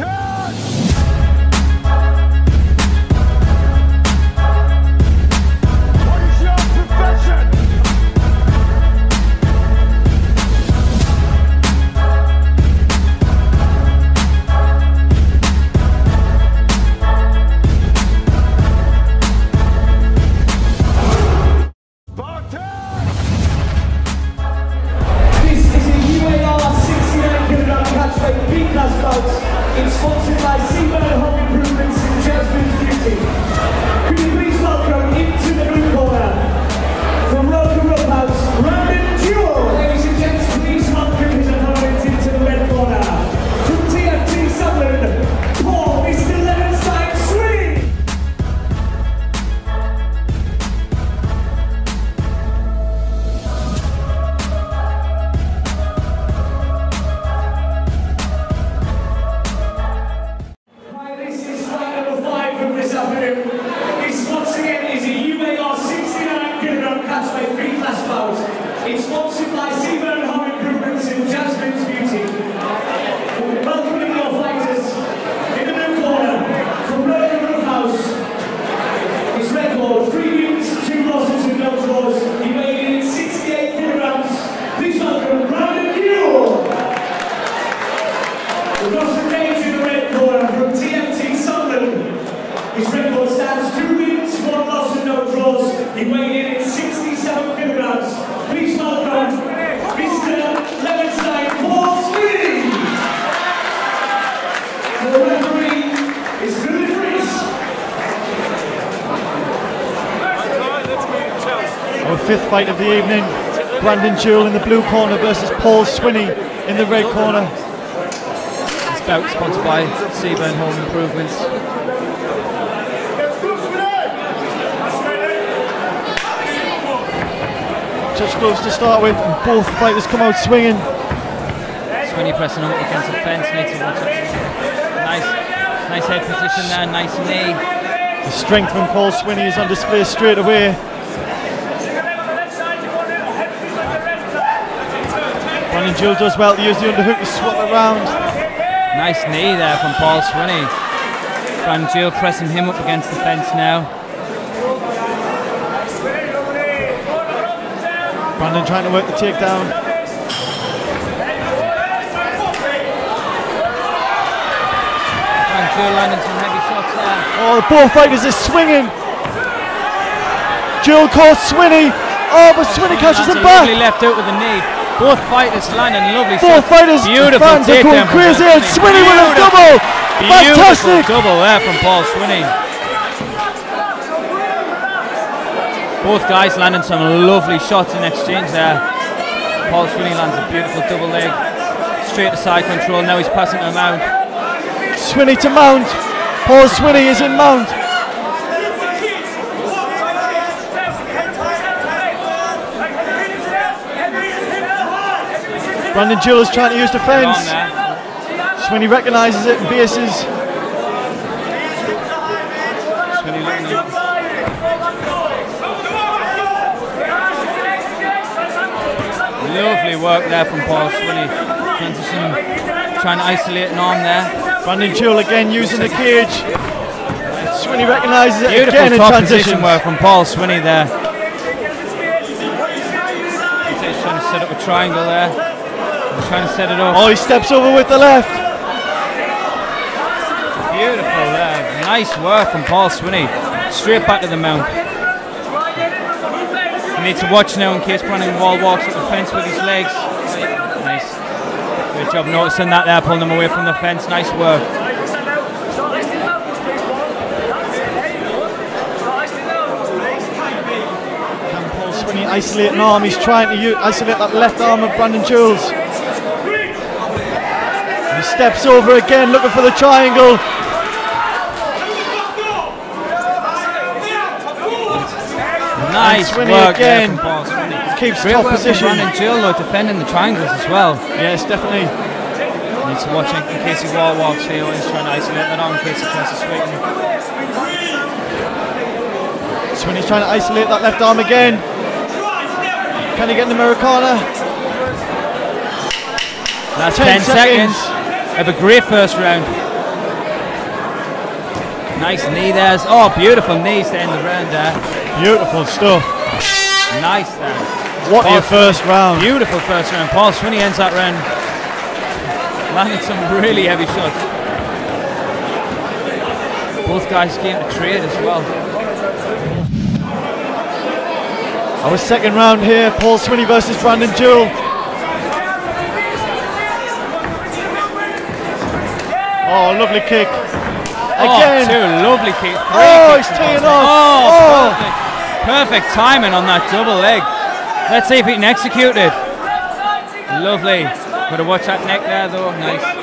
This fifth fight of the evening. Brandon Duell in the blue corner versus Paul Swinney in the red corner. This bout sponsored by Seaburn Home Improvements. Touch gloves to start with, and both fighters come out swinging. Swinney pressing up against the fence, needs to watch. Nice, nice head position there, nice knee. The strength from Paul Swinney is on display straight away. Brandon Duell does well to use the underhook to swap around. Nice knee there from Paul Swinney. Van Jill pressing him up against the fence now. Brandon trying to work the takedown. Van Jill landing some heavy shots there. Oh, both fighters are swinging. Duell caught Swinney. Oh, but Swinney catches him a back. left out with the knee. Both fighters landing lovely Both fighters, Beautiful fans are going crazy. And Swinney with a double. Fantastic. double there from Paul Swinney. Both guys landing some lovely shots in exchange there. Paul Swinney lands a beautiful double leg. Straight to side control. Now he's passing to Mount. Swinney to mount. Paul Swinney is in mount. Brandon Duell is trying to use defence. Swinney recognises it and. Swinney looking. Lovely work there from Paul Swinney. Transition, trying to isolate an arm there. Brandon Duell again using the cage. Swinney recognises it Beautiful again in transition. work from Paul Swinney there. He's trying to set up a triangle there. Trying to set it up. Oh, he steps over with the left. Beautiful there. Nice work from Paul Swinney. Straight back to the mount. You need to watch now in case Brandon Wall walks up the fence with his legs. Nice. Good job noticing that there, pulling him away from the fence. Nice work. Can Paul Swinney isolate an arm? He's trying to isolate that left arm of Brandon Jules. Steps over again, looking for the triangle. Nice work again. Keeps Great top work position. Brandon Duell though, defending the triangles as well. Yes, definitely. Needs to watch in, in case he wall walks here. He's trying to isolate that arm in case he tries to straighten. Swinney's trying to isolate that left arm again. Can he get in the Americana? That's 10 10, seconds. seconds. Have a great first round. Nice knee there. Oh, beautiful knees to end the round there. Beautiful stuff. Nice there. What Paul a first round. Beautiful first round. Paul Swinney ends that round. Landed some really heavy shots. Both guys came to trade as well. Our second round here, Paul Swinney versus Brandon Duell. Oh, lovely kick. Oh, Again. Oh, two lovely kicks. Three Oh, kicks he's teeing off. Oh. Oh, perfect. Perfect timing on that double leg. Let's see if he can execute it. Lovely. Got to watch that neck there though. Nice.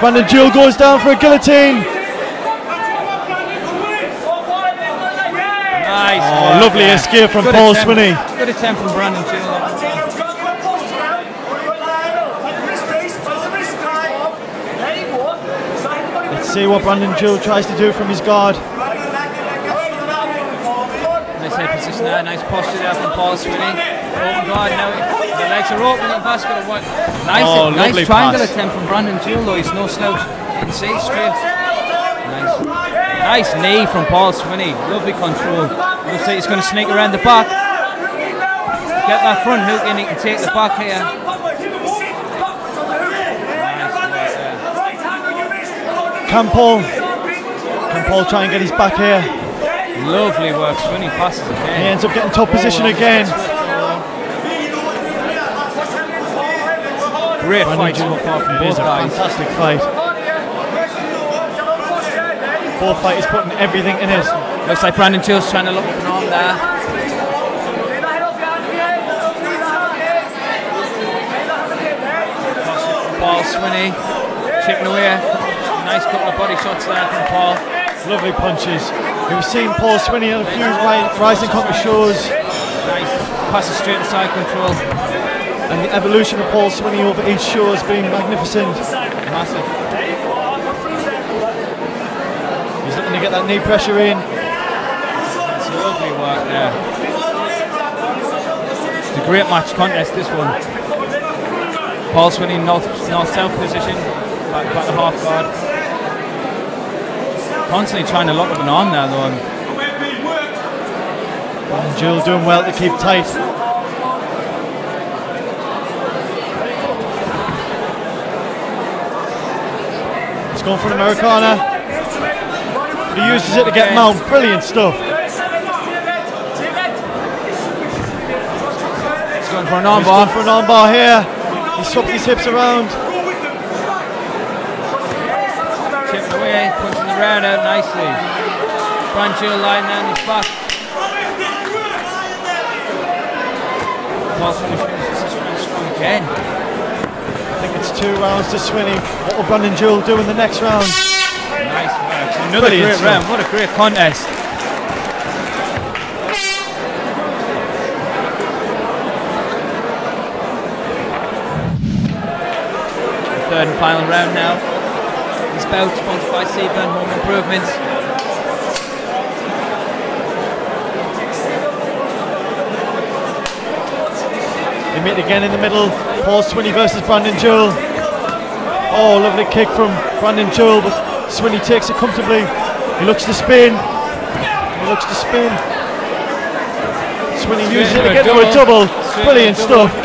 Brandon Duell goes down for a guillotine. Nice. Oh, lovely there. escape from Good Paul attempt. Swinney. Good attempt from Brandon Duell. Let's see what Brandon Duell tries to do from his guard. Nice head position there, nice posture there from Paul Swinney. Open guard now, the legs are open and pass got to work. Nice, Oh, nice triangle pass. attempt from Brandon Duell though, he's no slouch. You can see straight. Nice. Nice knee from Paul Swinney, lovely control. Looks like he's going to sneak around the back. Get that front hook in, he can take the back here. Nice work there. Can Paul? Can Paul try and get his back here? Lovely work, Swinney passes He ends up getting top position oh, again. Great Brandon fight so far from both guys. fantastic fight. Both fighters putting everything in it. Looks like Brandon Duell's trying to look up an arm there. Paul Swinney chipping away. Nice couple of body shots there from Paul. Lovely punches. We've seen Paul Swinney on a few ri- Rising Conquer shows, Nice passes straight to side control. and the evolution of Paul Swinney over each show has been magnificent. Massive. He's looking to get that knee pressure in. It's lovely work there. It's a great match contest this one. Paul Swinney north north south position, back back the half guard. Constantly trying to lock up an arm there though. and Jill doing well to keep tight. He's going for an Americana. He uses it to get mount. Brilliant stuff. He's going for an armbar. for an armbar here. He swapped his hips around. Chipping away, punching the round out nicely. Branchill lying down his back. Paul Swinney finishes this strong again. I think it's two rounds to Swinney. What will Brandon Duell do in the next round? Another Brilliant great round. What a great contest. Third and final round now. This bout sponsored by Seaburn Home Improvements. They meet again in the middle. Paul Swinney versus Brandon Duell. Oh, lovely kick from Brandon Duell, but Swinney takes it comfortably. He looks to spin. He looks to spin. Swinney uses it to into a get to a double. Straight Brilliant double. stuff.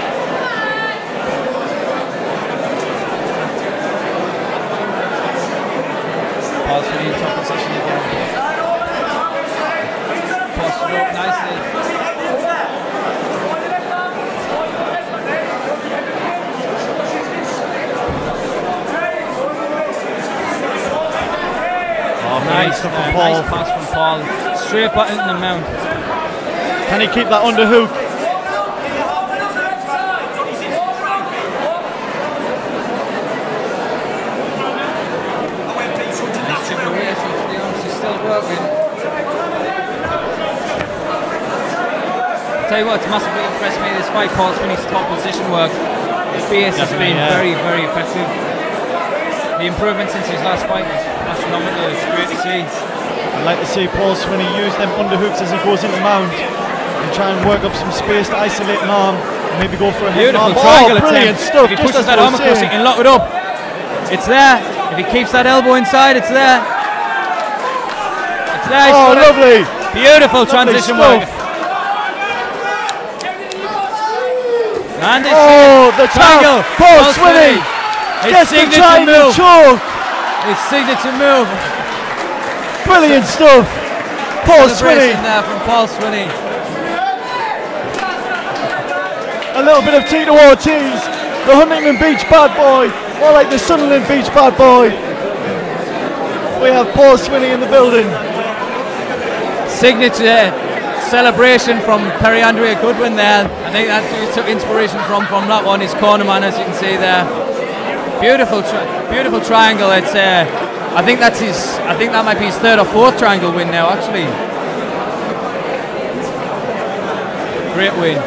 Paul Swinney in top position again. Posted up nicely. Oh, Nice, stuff from Paul. nice pass from Paul. Straight back into the mount. Can he keep that underhook? Chipping away, so the arms is still working. Tell you what, it's massively impressed me this fight, Paul Swinney's top position work. His base has been yeah. very, very effective. The improvement since his last fight is astronomical. It's great to see. I'd like to see Paul Swinney use them underhooks as he goes into mount and try and work up some space to isolate an arm. Maybe go for a Beautiful head triangle oh, brilliant attempt. stuff. If he just pushes that arm across, he can lock it up. It's there. If he keeps that elbow inside, it's there. It's there. He's Oh, it. lovely. Beautiful Lovely transition stuff. work. And it's Oh, the triangle. Paul Swinney gets the triangle move. His signature move. Brilliant stuff. Paul Swinney. there from Paul Swinney. A little bit of Tito Ortiz. The Huntington Beach bad boy. More like the Sunderland Beach bad boy. We have Paul Swinney in the building. Signature celebration from Perry Andrea Goodwin there. I think that's who he took inspiration from from that one. His cornerman, as you can see there. Beautiful, tri- beautiful triangle. It's. Uh, I think that's his. I think that might be his third or fourth triangle win now. Actually, great win.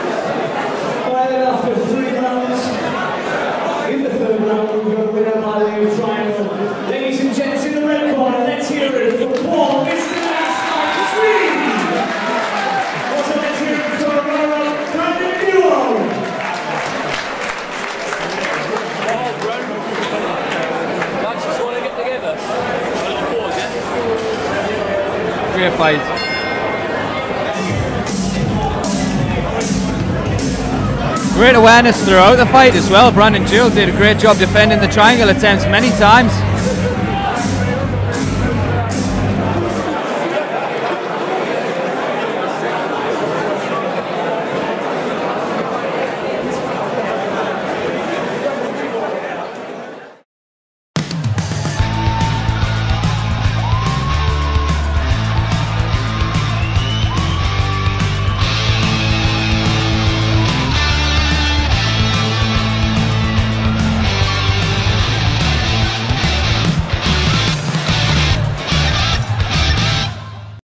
Right then, after three rounds, in the third round, we've got a winner by the triangle. Ladies and gents, in the red corner, let's hear it for Paul, Mr. Last Swede. Also, let's hear it for Aurora Brandon Duo. Great fight. Great awareness throughout the fight as well. Brandon Duell did a great job defending the triangle attempts many times.